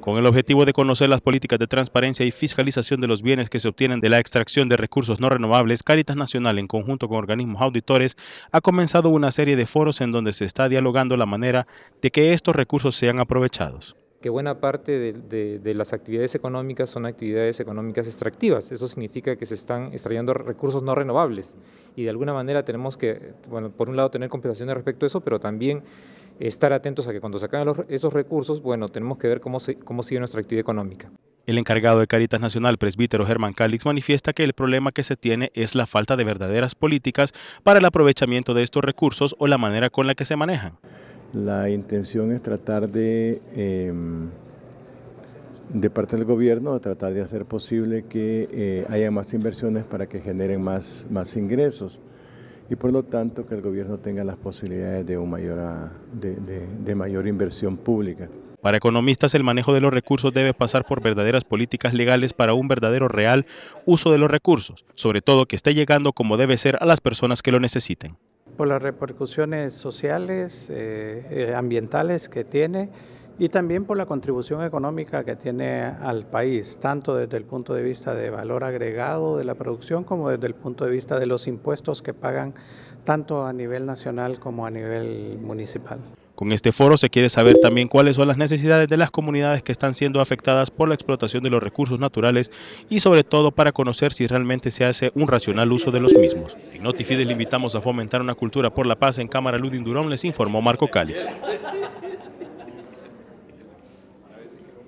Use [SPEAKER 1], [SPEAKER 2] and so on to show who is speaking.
[SPEAKER 1] Con el objetivo de conocer las políticas de transparencia y fiscalización de los bienes que se obtienen de la extracción de recursos no renovables, Caritas Nacional, en conjunto con organismos auditores, ha comenzado una serie de foros en donde se está dialogando la manera de que estos recursos sean aprovechados
[SPEAKER 2] que buena parte de, de, las actividades económicas son actividades económicas extractivas. Eso significa que se están extrayendo recursos no renovables y de alguna manera tenemos que, bueno, por un lado tener compensaciones respecto a eso, pero también estar atentos a que cuando sacan esos recursos, bueno, tenemos que ver cómo, cómo sigue nuestra actividad económica.
[SPEAKER 1] El encargado de Caritas Nacional, presbítero Germán Calix, manifiesta que el problema que se tiene es la falta de verdaderas políticas para el aprovechamiento de estos recursos o la manera con la que se manejan.
[SPEAKER 3] La intención es tratar de, em, de parte del gobierno, tratar de hacer posible que eh, haya más inversiones para que generen más, más ingresos y por lo tanto que el gobierno tenga las posibilidades de, un mayor, ah, de, mayor inversión pública.
[SPEAKER 1] Para economistas, el manejo de los recursos debe pasar por verdaderas políticas legales para un verdadero real uso de los recursos, sobre todo que esté llegando como debe ser a las personas que lo necesiten.
[SPEAKER 4] Por las repercusiones sociales, eh, eh, ambientales que tiene y también por la contribución económica que tiene al país, tanto desde el punto de vista de valor agregado de la producción como desde el punto de vista de los impuestos que pagan tanto a nivel nacional como a nivel municipal.
[SPEAKER 1] Con este foro se quiere saber también cuáles son las necesidades de las comunidades que están siendo afectadas por la explotación de los recursos naturales y sobre todo para conocer si realmente se hace un racional uso de los mismos. En Notifides le invitamos a fomentar una cultura por la paz en Cámara Ludin Durón, les informó Marco Cálix.